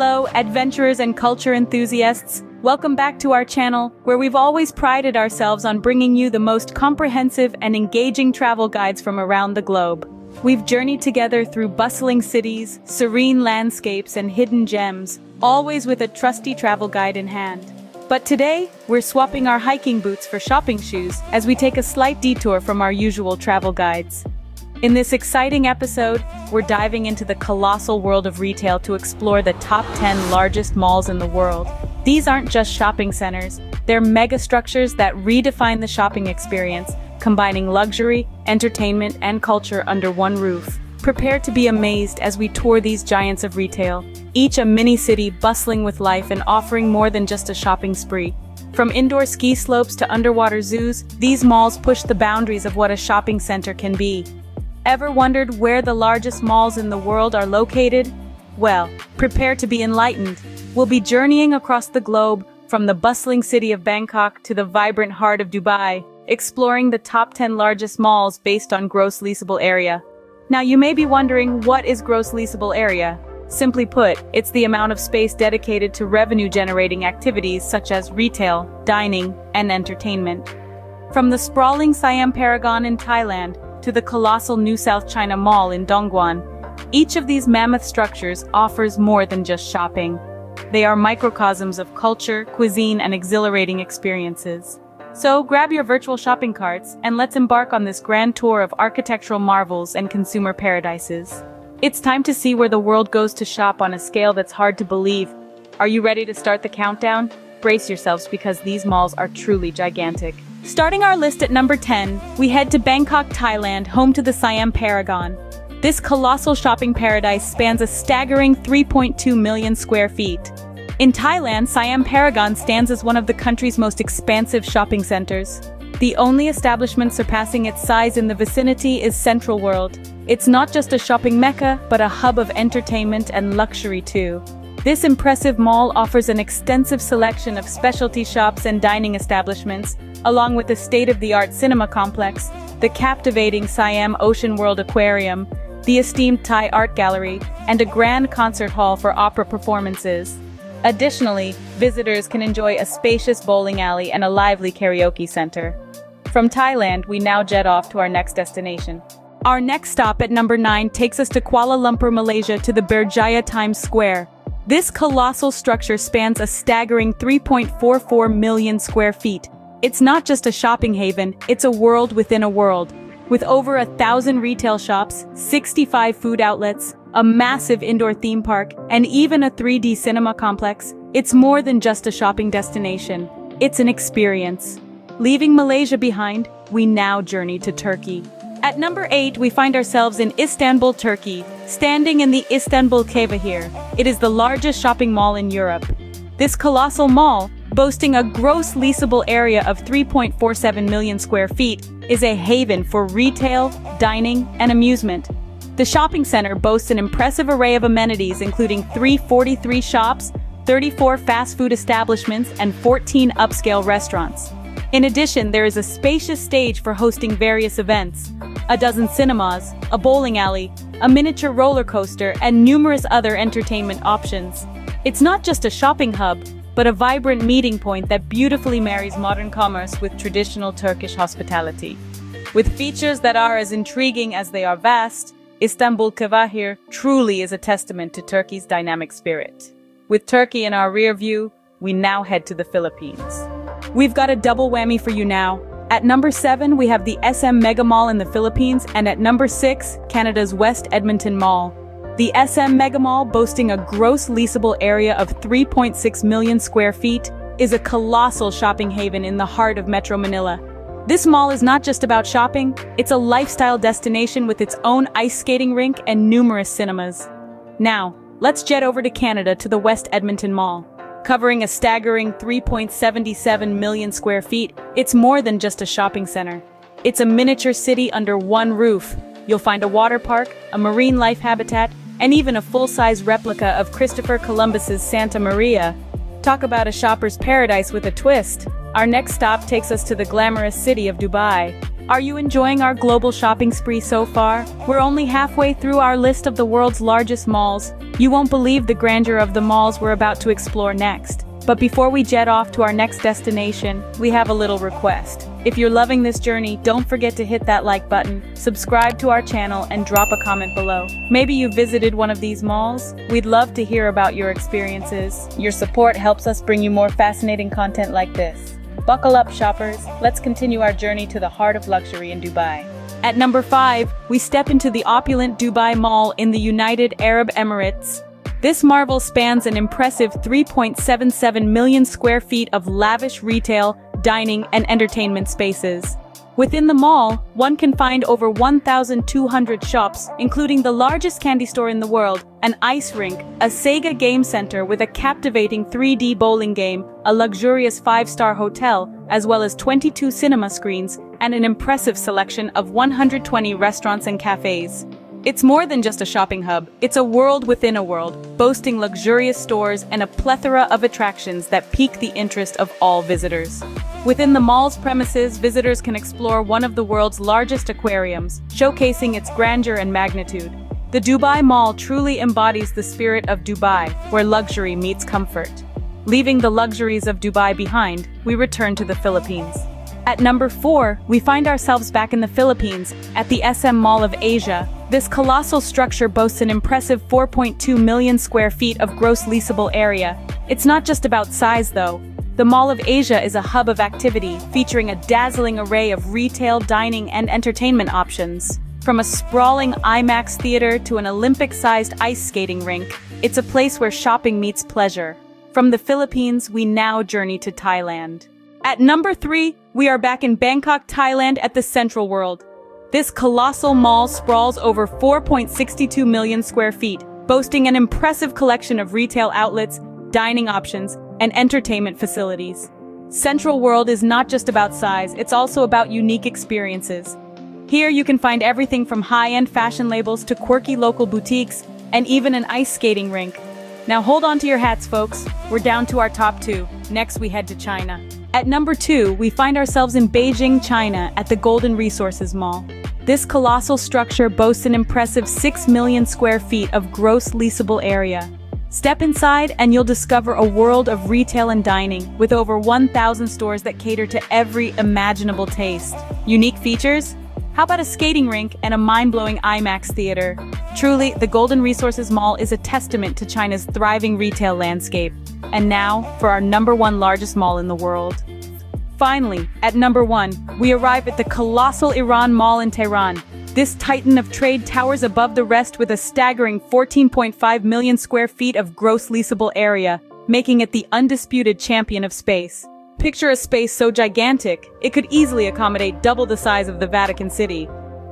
Hello, adventurers and culture enthusiasts. Welcome back to our channel, where we've always prided ourselves on bringing you the most comprehensive and engaging travel guides from around the globe. We've journeyed together through bustling cities, serene landscapes, and hidden gems, always with a trusty travel guide in hand. But today, we're swapping our hiking boots for shopping shoes as we take a slight detour from our usual travel guides. In this exciting episode, we're diving into the colossal world of retail to explore the top 10 largest malls in the world. These aren't just shopping centers, they're mega structures that redefine the shopping experience, combining luxury, entertainment, and culture under one roof. Prepare to be amazed as we tour these giants of retail, each a mini-city bustling with life and offering more than just a shopping spree. From indoor ski slopes to underwater zoos, these malls push the boundaries of what a shopping center can be. Ever wondered where the largest malls in the world are located? Well, prepare to be enlightened. We'll be journeying across the globe, from the bustling city of Bangkok to the vibrant heart of Dubai, exploring the top 10 largest malls based on gross leasable area. Now you may be wondering what is gross leasable area? Simply put, it's the amount of space dedicated to revenue-generating activities such as retail, dining, and entertainment. From the sprawling Siam Paragon in Thailand to the colossal New South China Mall in Dongguan, each of these mammoth structures offers more than just shopping. They are microcosms of culture, cuisine, and exhilarating experiences. So grab your virtual shopping carts and let's embark on this grand tour of architectural marvels and consumer paradises. It's time to see where the world goes to shop on a scale that's hard to believe. Are you ready to start the countdown? Brace yourselves because these malls are truly gigantic. Starting our list at number 10, we head to Bangkok, Thailand, home to the Siam Paragon. This colossal shopping paradise spans a staggering 3.2 million square feet. In Thailand, Siam Paragon stands as one of the country's most expansive shopping centers. The only establishment surpassing its size in the vicinity is Central World. It's not just a shopping mecca, but a hub of entertainment and luxury too. This impressive mall offers an extensive selection of specialty shops and dining establishments, along with the state-of-the-art cinema complex, the captivating Siam Ocean World Aquarium, the esteemed Thai Art Gallery, and a grand concert hall for opera performances. Additionally, visitors can enjoy a spacious bowling alley and a lively karaoke center. From Thailand, we now jet off to our next destination. Our next stop at number 9 takes us to Kuala Lumpur, Malaysia to the Berjaya Times Square, this colossal structure spans a staggering 3.44 million square feet. It's not just a shopping haven, it's a world within a world. With over a thousand retail shops, 65 food outlets, a massive indoor theme park, and even a 3D cinema complex, it's more than just a shopping destination. It's an experience. Leaving Malaysia behind, we now journey to Turkey. At number 8, we find ourselves in Istanbul, Turkey, standing in the Istanbul Cevahir. It is the largest shopping mall in Europe. This colossal mall, boasting a gross leasable area of 3.47 million square feet, is a haven for retail, dining, and amusement. The shopping center boasts an impressive array of amenities including 343 shops, 34 fast food establishments, and 14 upscale restaurants. In addition, there is a spacious stage for hosting various events, a dozen cinemas, a bowling alley, a miniature roller coaster, and numerous other entertainment options. It's not just a shopping hub, but a vibrant meeting point that beautifully marries modern commerce with traditional Turkish hospitality. With features that are as intriguing as they are vast, Istanbul Cevahir truly is a testament to Turkey's dynamic spirit. With Turkey in our rear view, we now head to the Philippines. We've got a double whammy for you now. At number 7, we have the SM Mega Mall in the Philippines, and at number 6, Canada's West Edmonton Mall. The SM Mega Mall, boasting a gross leasable area of 3.6 million square feet, is a colossal shopping haven in the heart of Metro Manila. This mall is not just about shopping, it's a lifestyle destination with its own ice skating rink and numerous cinemas. Now, let's jet over to Canada to the West Edmonton Mall. Covering a staggering 3.77 million square feet, it's more than just a shopping center. It's a miniature city under one roof. You'll find a water park, a marine life habitat, and even a full-size replica of Christopher Columbus's Santa Maria. Talk about a shopper's paradise with a twist. Our next stop takes us to the glamorous city of Dubai. Are you enjoying our global shopping spree so far? We're only halfway through our list of the world's largest malls. You won't believe the grandeur of the malls we're about to explore next. But before we jet off to our next destination, we have a little request. If you're loving this journey, don't forget to hit that like button, subscribe to our channel, and drop a comment below. Maybe you visited one of these malls? We'd love to hear about your experiences. Your support helps us bring you more fascinating content like this. Buckle up, shoppers. Let's continue our journey to the heart of luxury in Dubai. At number 5, we step into the opulent Dubai Mall in the United Arab Emirates. This marvel spans an impressive 3.77 million square feet of lavish retail, dining, and entertainment spaces. Within the mall, one can find over 1,200 shops, including the largest candy store in the world, an ice rink, a Sega game center with a captivating 3D bowling game, a luxurious five-star hotel, as well as 22 cinema screens, and an impressive selection of 120 restaurants and cafes. It's more than just a shopping hub, it's a world within a world, boasting luxurious stores and a plethora of attractions that pique the interest of all visitors. Within the mall's premises, visitors can explore one of the world's largest aquariums, showcasing its grandeur and magnitude. The Dubai Mall truly embodies the spirit of Dubai, where luxury meets comfort. Leaving the luxuries of Dubai behind, we return to the Philippines. At number 4, we find ourselves back in the Philippines, at the SM Mall of Asia, this colossal structure boasts an impressive 4.2 million square feet of gross leasable area. It's not just about size though. The Mall of Asia is a hub of activity, featuring a dazzling array of retail, dining, and entertainment options. From a sprawling IMAX theater to an Olympic-sized ice skating rink, it's a place where shopping meets pleasure. From the Philippines, we now journey to Thailand. At number 3, we are back in Bangkok, Thailand at the Central World. This colossal mall sprawls over 4.62 million square feet, boasting an impressive collection of retail outlets, dining options, and entertainment facilities. Central World is not just about size, it's also about unique experiences. Here you can find everything from high-end fashion labels to quirky local boutiques, and even an ice skating rink. Now hold on to your hats, folks. We're down to our top two. Next, we head to China. At number two, we find ourselves in Beijing, China, at the Golden Resources Mall. This colossal structure boasts an impressive 6 million square feet of gross leasable area. Step inside and you'll discover a world of retail and dining, with over 1,000 stores that cater to every imaginable taste. Unique features? How about a skating rink and a mind-blowing IMAX theater? Truly, the Golden Resources Mall is a testament to China's thriving retail landscape. And now, for our number one largest mall in the world. Finally, at number one, we arrive at the colossal Iran Mall in Tehran. This titan of trade towers above the rest with a staggering 14.5 million square feet of gross leasable area, making it the undisputed champion of space. Picture a space so gigantic, it could easily accommodate double the size of the Vatican City.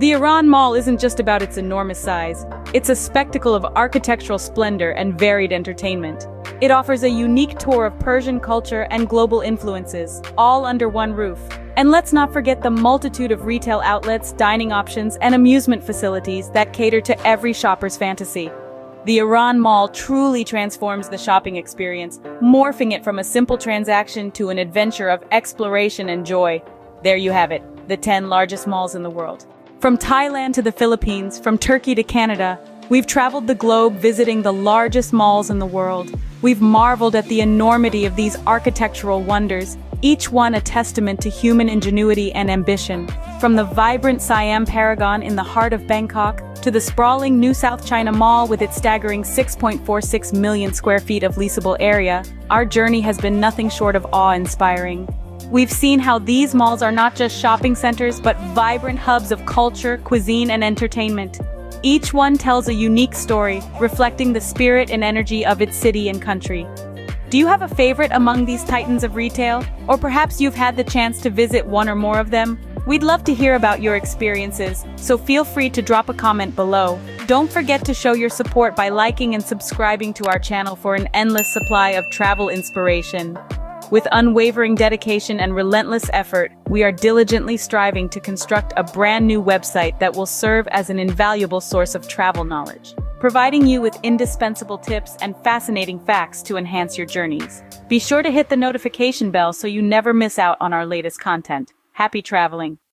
The Iran Mall isn't just about its enormous size, it's a spectacle of architectural splendor and varied entertainment. It offers a unique tour of Persian culture and global influences, all under one roof. And let's not forget the multitude of retail outlets, dining options, and amusement facilities that cater to every shopper's fantasy. The Iran Mall truly transforms the shopping experience, morphing it from a simple transaction to an adventure of exploration and joy. There you have it, the 10 largest malls in the world. From Thailand to the Philippines, from Turkey to Canada, we've traveled the globe visiting the largest malls in the world. We've marveled at the enormity of these architectural wonders, each one a testament to human ingenuity and ambition. From the vibrant Siam Paragon in the heart of Bangkok, to the sprawling New South China Mall with its staggering 6.46 million square feet of leasable area, our journey has been nothing short of awe-inspiring. We've seen how these malls are not just shopping centers, but vibrant hubs of culture, cuisine, and entertainment. Each one tells a unique story, reflecting the spirit and energy of its city and country. Do you have a favorite among these titans of retail? Or perhaps you've had the chance to visit one or more of them? We'd love to hear about your experiences, so feel free to drop a comment below. Don't forget to show your support by liking and subscribing to our channel for an endless supply of travel inspiration. With unwavering dedication and relentless effort, we are diligently striving to construct a brand new website that will serve as an invaluable source of travel knowledge, providing you with indispensable tips and fascinating facts to enhance your journeys. Be sure to hit the notification bell so you never miss out on our latest content. Happy traveling!